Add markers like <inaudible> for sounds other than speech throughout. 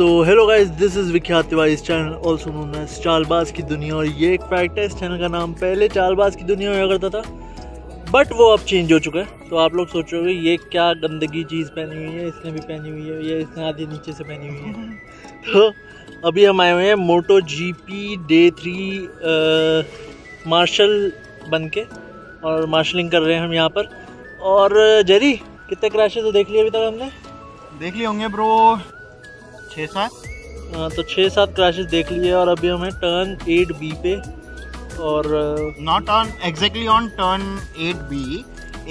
So hello guys this is Vikhyat Tiwari इस channel also known as चालबाज की दुनिया, और ये एक फैक्ट है इस चैनल का नाम पहले चालबाज की दुनिया हुआ करता था बट वो अब चेंज हो चुका है। तो आप लोग सोचोगे ये क्या गंदगी चीज़ पहनी हुई है, इसने भी पहनी हुई है, ये इसने आधी नीचे से पहनी हुई है। तो अभी हम आए हुए हैं Moto G P day three marshal बन के और मार्शलिंग कर रहे हैं हम यहाँ पर। और जेरी कितने क्रैशेज तो देख लिए अभी तक हमने? देख लिए होंगे ब्रो छः सात हाँ, तो छः सात क्रैशेस देख लिए और अभी हमें टर्न एट बी पे और not on exactly on turn eight B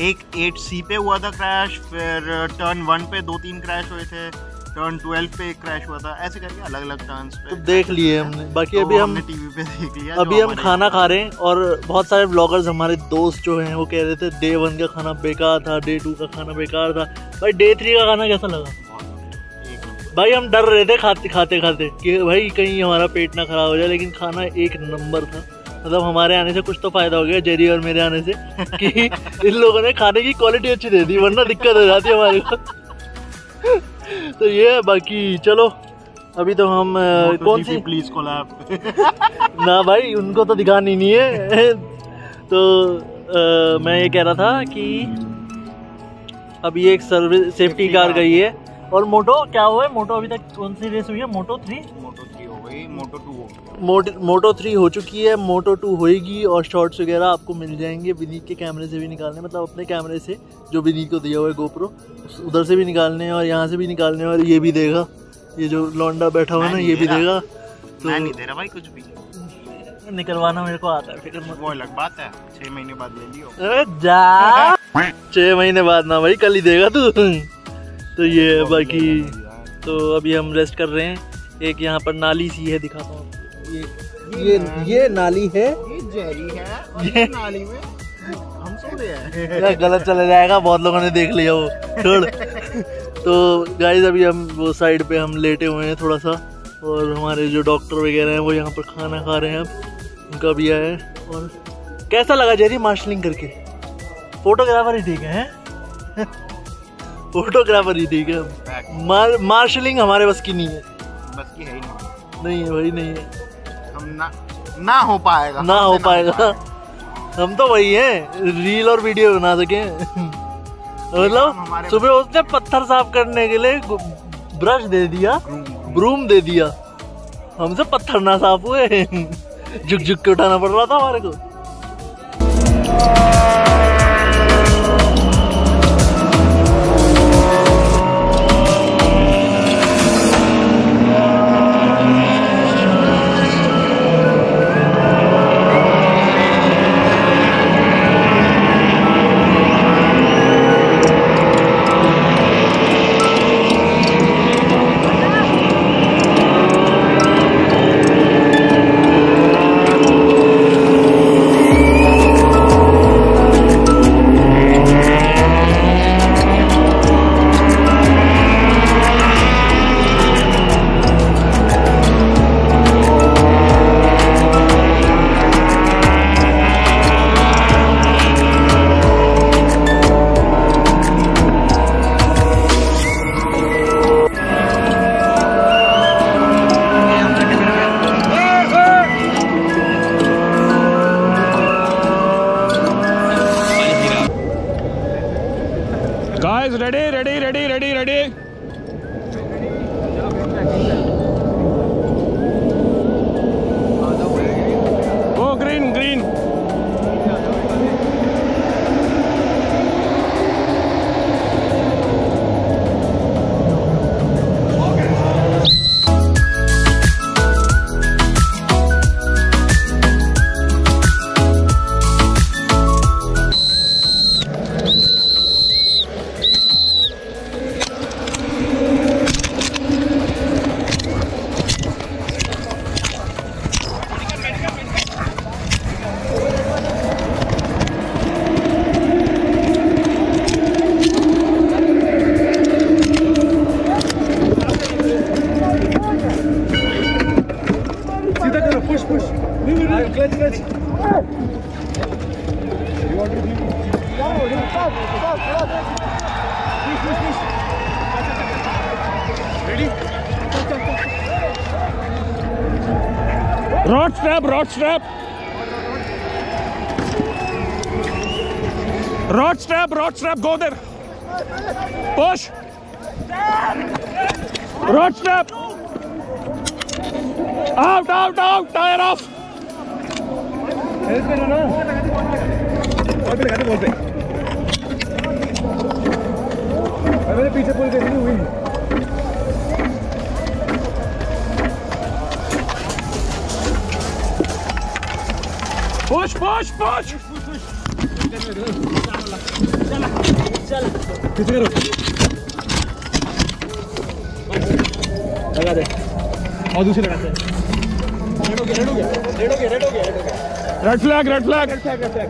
एक एट सी पे हुआ था क्रैश फिर टर्न वन पे दो तीन क्रैश हुए थे टर्न ट्वेल्व पे एक क्रैश हुआ था ऐसे करके अलग अलग टर्न्स पे तो देख लिए हमने। बाकी तो अभी हम हमने टीवी पे देख लिया अभी हम खाना खा रहे हैं और बहुत सारे ब्लॉगर्स हमारे दोस्त जो हैं वो कह रहे थे डे वन का खाना बेकार था डे टू का खाना बेकार था। भाई डे थ्री का खाना कैसा लगा। भाई हम डर रहे थे खाते खाते खाते कि भाई कहीं हमारा पेट ना खराब हो जाए लेकिन खाना एक नंबर था। मतलब हमारे आने से कुछ तो फ़ायदा हो गया जेरी और मेरे आने से कि इन लोगों ने खाने की क्वालिटी अच्छी दे दी वरना दिक्कत हो जाती हमारे को। तो ये है बाकी चलो अभी तो हम कौन सी? प्लीज़ कोलैब <laughs> ना भाई उनको तो दिखानी नहीं है। तो अ, मैं ये कह रहा था कि अभी एक सर्विस सेफ्टी कार गई है। और मोटो क्या हुआ है? मोटो अभी तक कौन सी रेस हुई है? मोटो थ्री मोटो थ्री हो गई मोटो टू हो मोटो मोटो थ्री हो चुकी है मोटो टू होएगी और शॉर्ट्स वगैरह आपको मिल जाएँगे विनीत के कैमरे से भी निकालने मतलब अपने कैमरे से जो विनीत को दिया हुआ है गोप्रो उधर से भी निकालने और यहाँ से भी निकालने और ये भी देगा। ये जो लौंडा बैठा हुआ है ना ये भी देगा। मैं नहीं दे रहा भाई कुछ भी। तो निकलवाना मेरे को आता है मत वो अलग बात है छह महीने बाद ले लियो। जा! <laughs> छह महीने बाद ना भाई कल ही देगा तू। तो ये है बाकी तो अभी हम रेस्ट कर रहे हैं। एक यहाँ पर नाली सी है दिखाता हूँ। ये ये ये नाली है। ये है। ये- नाली में हम सो रहे हैं। <laughs> यार गलत चला जाएगा बहुत लोगों ने देख लिया वो। छोड़। <laughs> तो गाइस अभी हम वो साइड पे हम लेटे हुए हैं थोड़ा सा। और हमारे जो डॉक्टर वगैरह हैं वो यहाँ पर खाना खा रहे हैं अब। उनका भी आया है। और कैसा लगा जेरी मार्शलिंग करके? फोटोग्राफर ही ठीक है हैं? <laughs> फोटोग्राफर ही ठीक है। मार, मार्शलिंग हमारे बस की नहीं है। बस की है ही नहीं। नहीं है भाई नहीं है। हम ना ना हो पाएगा। ना हो हमसे पाएगा। हम तो वही हैं रील और वीडियो बना सके। मतलब सुबह उसने पत्थर साफ़ करने के लिए ब्रश दे दिया ब्रूम दे दिया। हमसे पत्थर ना साफ़ हुए। <laughs> झुक झुक के उठाना पड़ रहा था हमारे को। Rod strap, rod strap. Rod strap, rod strap, go there. Push. Rod strap. Out, out, out, tire off. Help me, Rana. Help me, help me. Push, push, push. लगा दे और दूसरे लगाते हैं रेड हो गया रेड हो गया रेड हो गया रेड हो गया रेड हो गया Red flag, red flag. Flag red flag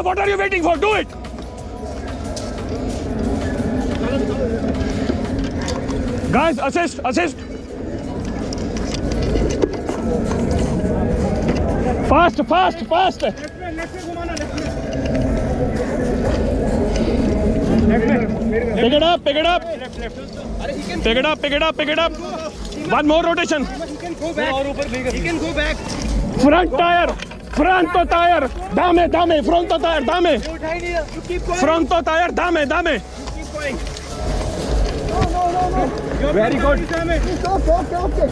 Rod strap, what are you waiting for? Do it. Guys, assist, assist. Fast, fast, fast. Pick it up, pick it up. Pick it up, pick it up, pick it up. One more rotation. और ऊपर भी can go back Front tire. Fronto tire. Dame, dame. Fronto tire, dame. उठाई नहीं you keep Fronto tire, dame, dame. Going very good okay okay okay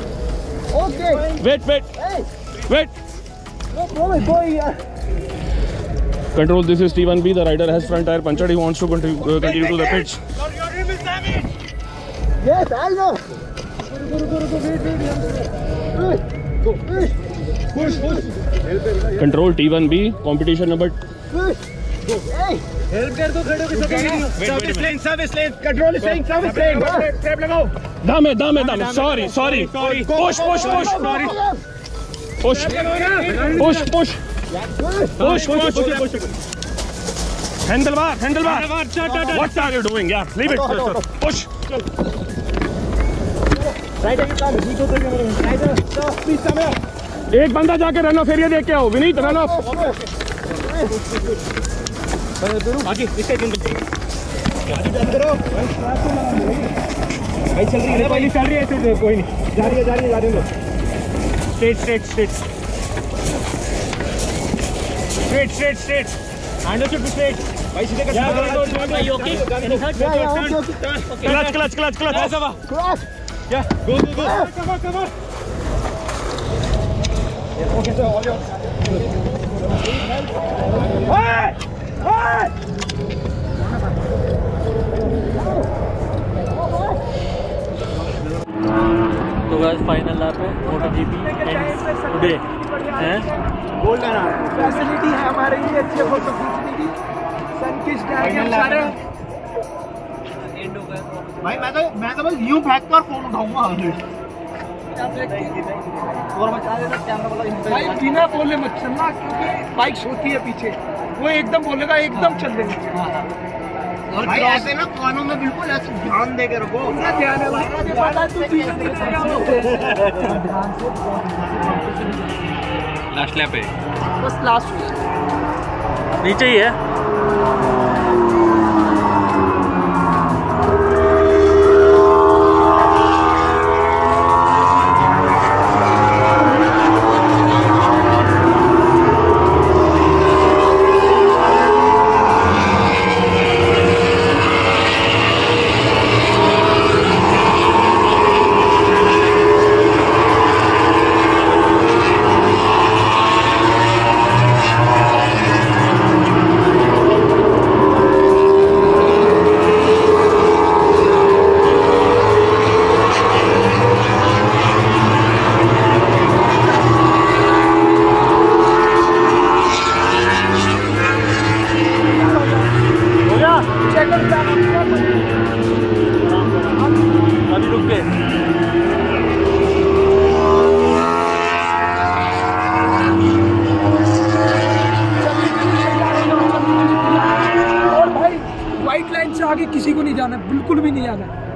okay Wait, wait, Hey, wait. no problem, boy. Control, this is Stephen B. The rider has front tire punctured. He wants to continue, uh, continue to the pitch. Your name is David. Yes, I know. Go, go, go, go, wait, wait. Go, push, push, control T one B competition number दम एक बंदा जाके run of area देख के आओ Vineet run आगे करो भाई चल रही है पहली चल रही है ऐसे कोई नहीं जा रही है जा रही है जा रही है straight straight straight straight straight straight handle be straight भाई सीधे कर भाई okay clutch clutch clutch clutch Yeah, go, go, go. Come on, Hey! तो गाइस फाइनल लैप है मोटो जीपी टुडे हैं? गोल्डन आर्ट फैसिलिटी है हमारे लिए अच्छी फ़ोटो खींचने की। सन किस सारे। भाई मैं तो मैं तो बस यूँ फेंक कर फ़ोन उठाऊँगा और बचा देना कैमरा वाला भाई बिना बोले मत चलना क्योंकि बाइक होती है पीछे। वो एकदम बोलेगा एकदम चल देंगे। और भाई ऐसे ना कानों में बिल्कुल ऐसे ध्यान दे के रखो ध्यान है भाई पता तू पीछे से चलेगा लास्ट लैप है। बस लास्ट नीचे ही है।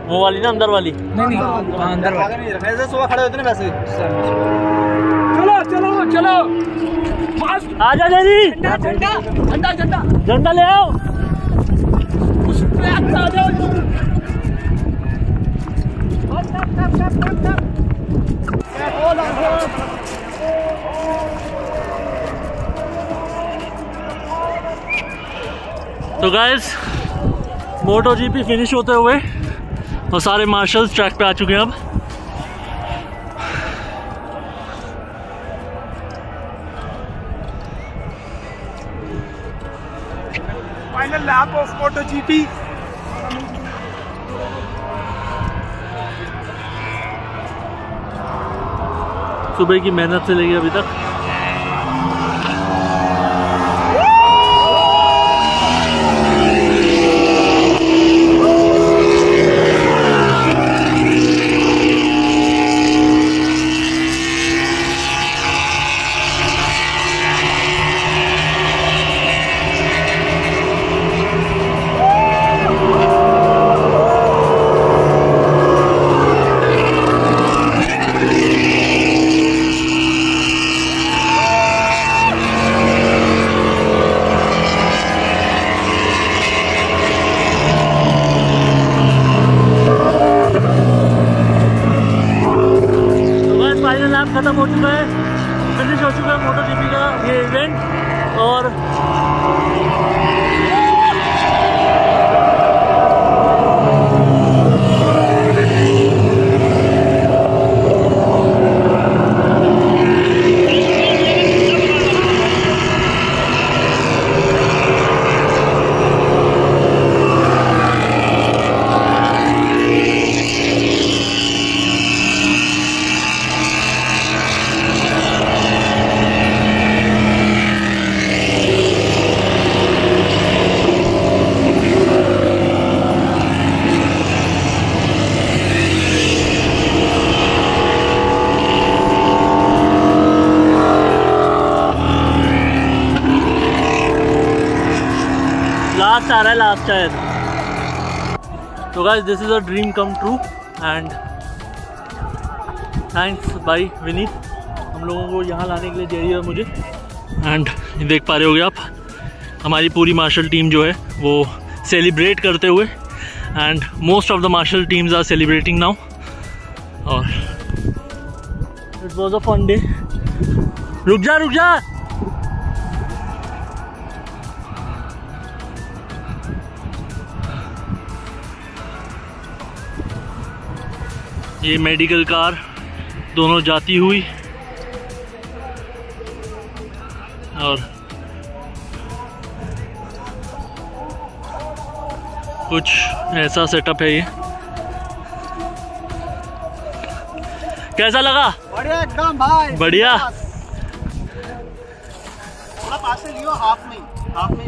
वो वाली ना अंदर वाली। नहीं नहीं हाँ, अंदर वाला। ऐसे सुबह खड़े होते ना वैसे। चलो चलो चलो। फास्ट आजा जल्दी झंडा झंडा झंडा झंडा। ले आओ। आ. तो गाइस मोटो जीपी फिनिश होते हुए और सारे मार्शल्स ट्रैक पे आ चुके हैं अब Final lap of MotoGP. सुबह की मेहनत से लेके अभी तक लैप खत्म हो चुका है। फिनिश हो चुका है मोटो जीपी का ये इवेंट और लास्ट आ रहा है लास्ट शायद तो guys this is a dream come true and thanks भाई विनीत हम लोगों को यहाँ लाने के लिए दे रही है मुझे। एंड देख पा रहे होगे आप, हमारी पूरी मार्शल टीम जो है, वो सेलिब्रेट करते हुए and most of the marshal teams are celebrating now और it was a fun day रुक जा रुक जा। ये मेडिकल कार दोनों जाती हुई और कुछ ऐसा सेटअप है ये। कैसा लगा? बढ़िया एकदम भाई। बढ़िया। थोड़ा पास से लियो हाफ़ में हाफ़ में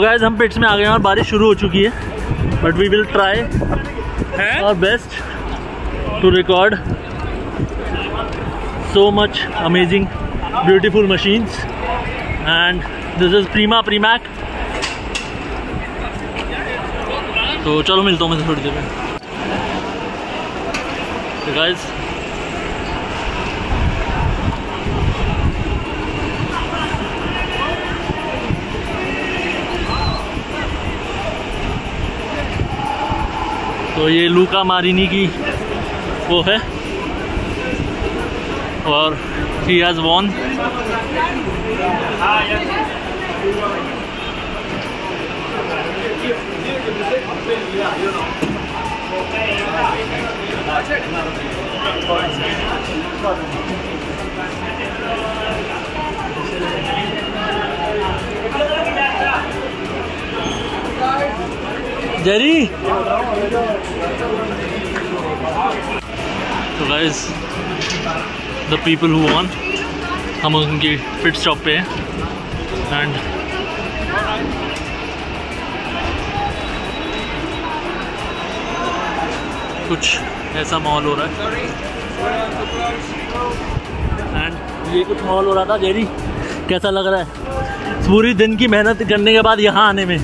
गाइज़ हम पिट्स में आ गए हैं और बारिश शुरू हो चुकी है but we will try our best to record so much amazing beautiful machines and this is prima Pramac तो चलो मिलता हूँ मैं थोड़ी देर में। गाइज़ तो ये लूका मारिनी की वो है। और ही हैज़ वॉन जेरी तो guys the people who won हम उनकी पिट स्टॉप पे हैं एंड कुछ ऐसा माहौल हो रहा है। एंड ये कुछ माहौल हो रहा था जेरी कैसा लग रहा है? पूरी दिन की मेहनत करने के बाद यहाँ आने में।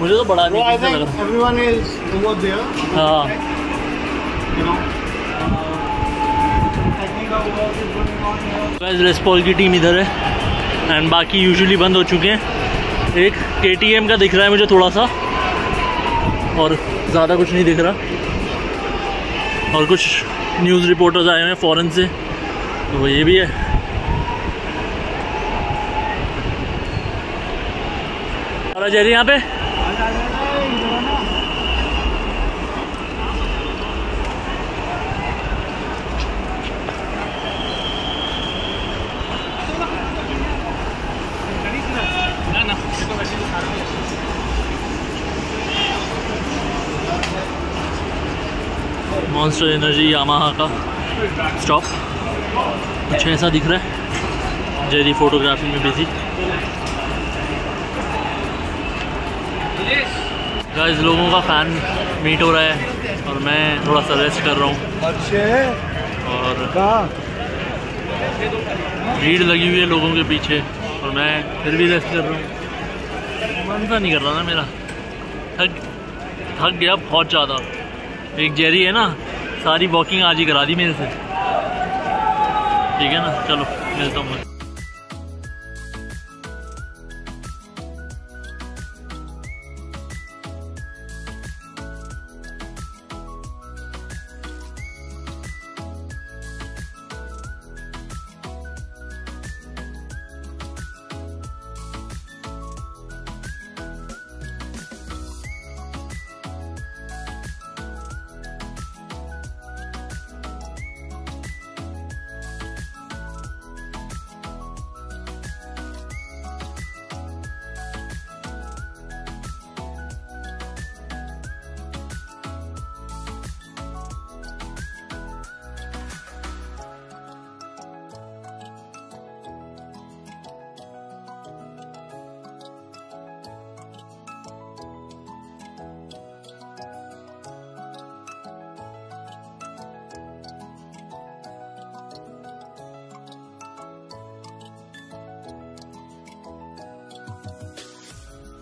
मुझे तो बड़ा अजीब लग। रहा everyone is over there. है. गाइस रेस्पॉल की टीम इधर है एंड बाकी यूजुअली बंद हो चुके हैं। एक के का दिख रहा है मुझे थोड़ा सा और ज़्यादा कुछ नहीं दिख रहा। और कुछ न्यूज़ रिपोर्टर्स आए हुए हैं फ़ॉरेन से तो ये भी है। जेरी यहाँ पे? मॉन्स्टर एनर्जी यामाहा का स्टॉप कुछ ऐसा दिख रहा है? जेरी फोटोग्राफी में बिज़ी गाइस लोगों का फ़ैन मीट हो रहा है और मैं थोड़ा सा रेस्ट कर रहा हूँ। और भीड़ लगी हुई है लोगों के पीछे और मैं फिर भी रेस्ट कर रहा हूँ। मन सा नहीं कर रहा ना मेरा। थक थक गया बहुत ज़्यादा। एक जेरी है ना सारी वॉकिंग आज ही करा दी मेरे से। ठीक है ना? चलो मिलता हूँ